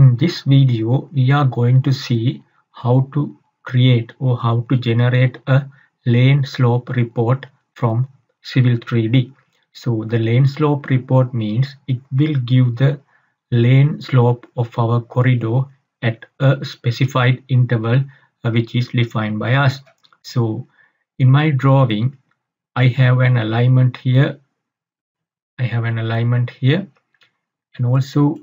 in this video we are going to see how to create or how to generate a lane slope report from Civil 3D. So the lane slope report means it will give the lane slope of our corridor at a specified interval uh, which is defined by us. So in my drawing I have an alignment here I have an alignment here and also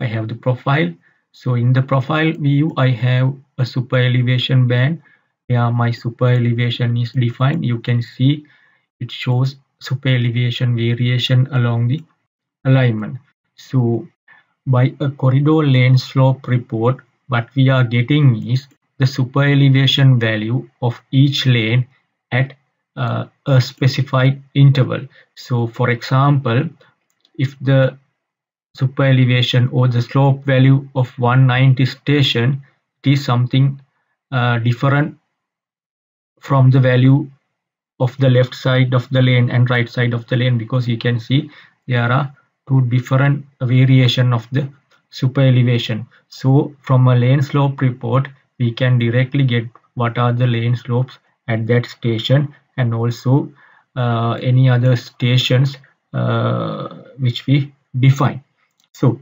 I have the profile. So in the profile view I have a super elevation band. Where my super elevation is defined. You can see it shows super elevation variation along the alignment. So by a corridor lane slope report what we are getting is the super elevation value of each lane at uh, a specified interval. So for example if the super elevation or the slope value of 190 station it is something uh, different from the value of the left side of the lane and right side of the lane because you can see there are two different variation of the super elevation. So from a lane slope report we can directly get what are the lane slopes at that station and also uh, any other stations uh, which we define so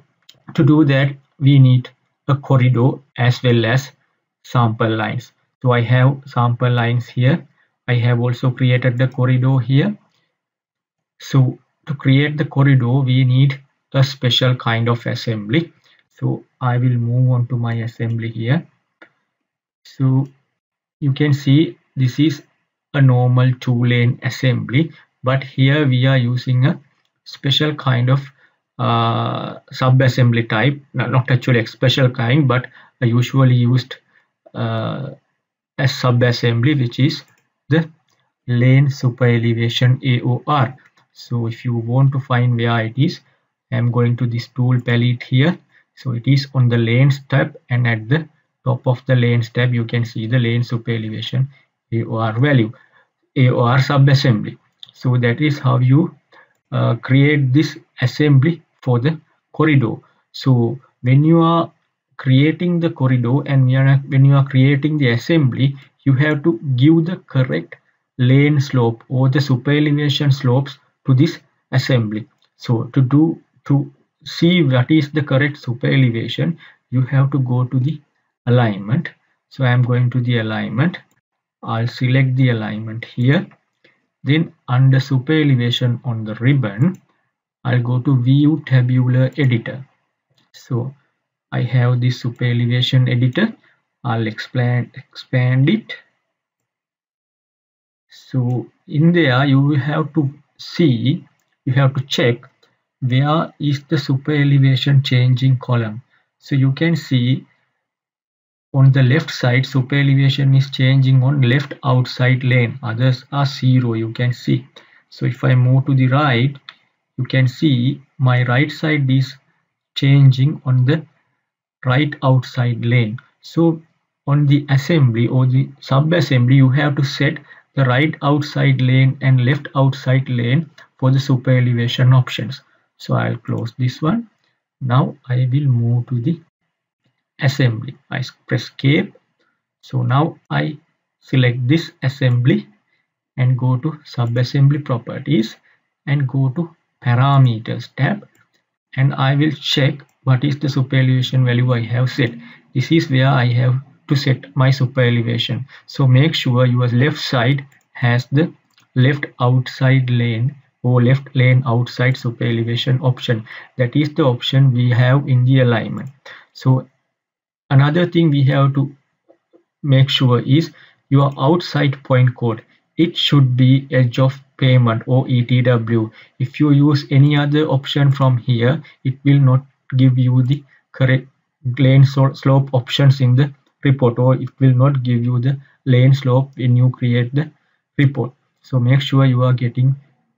to do that we need a corridor as well as sample lines. So I have sample lines here. I have also created the corridor here. So to create the corridor we need a special kind of assembly. So I will move on to my assembly here. So you can see this is a normal two lane assembly but here we are using a special kind of uh, sub assembly type not actually a special kind but usually used uh, as sub assembly which is the lane super elevation AOR so if you want to find where it is I'm going to this tool palette here. So it is on the lanes tab and at the top of the lanes tab you can see the lane super elevation AOR value AOR subassembly. So that is how you uh, create this assembly for the corridor. So when you are creating the corridor and when you are creating the assembly you have to give the correct lane slope or the super elevation slopes to this assembly. So to do to see what is the correct super elevation you have to go to the alignment. So i am going to the alignment. I'll select the alignment here. Then under super elevation on the ribbon i'll go to view tabular editor. So i have this super elevation editor. I'll expand expand it. So in there you will have to see you have to check where is the super elevation changing column. So you can see on the left side super elevation is changing on left outside lane. Others are zero you can see. So if i move to the right you can see my right side is changing on the right outside lane. So on the assembly or the sub assembly you have to set the right outside lane and left outside lane for the super elevation options. So i'll close this one. Now i will move to the assembly. I press escape so now i select this assembly and go to subassembly properties and go to parameters tab and i will check what is the super elevation value i have set. This is where i have to set my super elevation so make sure your left side has the left outside lane or left lane outside super elevation option. That is the option we have in the alignment. So another thing we have to make sure is your outside point code. It should be edge of pavement or ETW if you use any other option from here it will not give you the correct lane slope options in the report or it will not give you the lane slope when you create the report. So make sure you are getting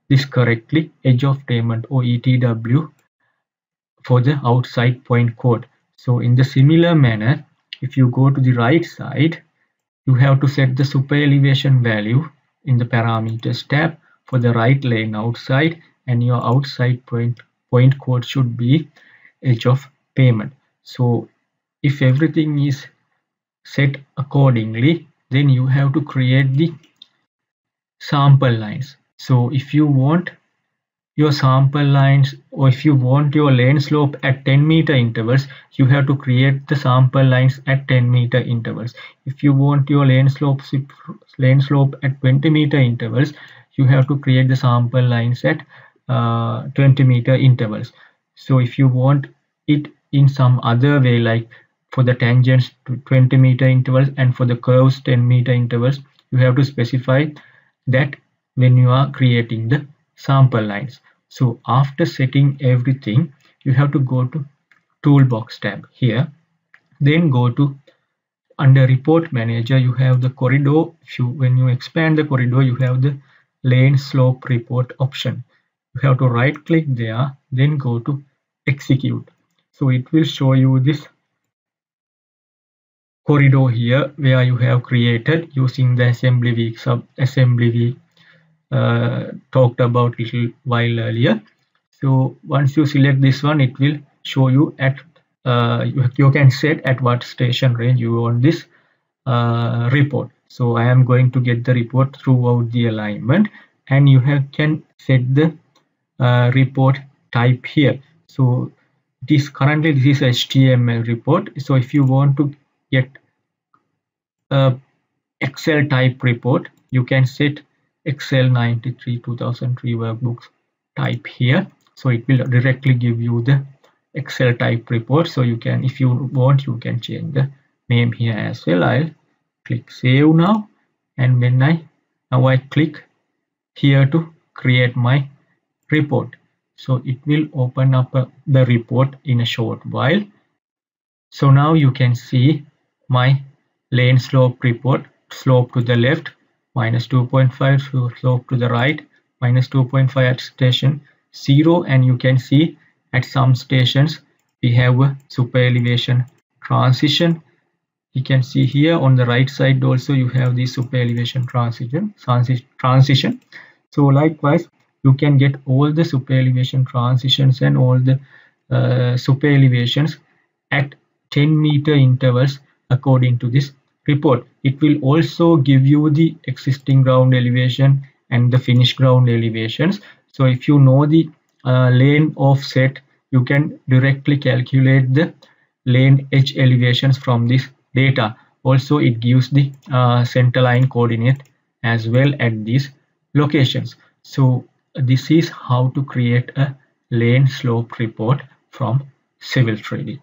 this correctly. Edge of pavement or ETW for the outside point code. So in the similar manner if you go to the right side you have to set the super elevation value in the parameters tab for the right lane outside and your outside point point code should be edge of pavement so if everything is set accordingly then you have to create the sample lines. So if you want your sample lines or if you want your lane slope at 10 meter intervals you have to create the sample lines at 10 meter intervals. If you want your lane slope lane slope at 20 meter intervals you have to create the sample lines at uh, 20 meter intervals. So if you want it in some other way like for the tangents to 20 meter intervals and for the curves 10 meter intervals you have to specify that when you are creating the sample lines so after setting everything you have to go to toolbox tab here. Then go to under report manager you have the corridor. If you when you expand the corridor you have the lane slope report option. You have to right click there then go to execute. So it will show you this corridor here where you have created using the assembly week sub assembly week talked about little while earlier. So once you select this one it will show you at uh, you, you, can set at what station range you want this uh, report. So I am going to get the report throughout the alignment and you have can set the uh, report type here. So this currently this is HTML report. So if you want to get Excel type report you can set Excel 93 2003 workbooks type here. So it will directly give you the Excel type report. So you can if you want you can change the name here as well. I'll click save now. And when I now I click here to create my report. So it will open up uh, the report in a short while. So now you can see my lane slope report. Slope to the left minus 2.5 slope to the right minus 2.5 at station 0 and you can see at some stations we have a super elevation transition. You can see here on the right side also you have the super elevation transition transition. So likewise you can get all the super elevation transitions and all the uh, super elevations at 10 meter intervals according to this report. It will also give you the existing ground elevation and the finished ground elevations. So if you know the uh, lane offset, you can directly calculate the lane edge elevations from this data. Also, it gives the uh, center line coordinate as well at these locations. So this is how to create a lane slope report from Civil 3D.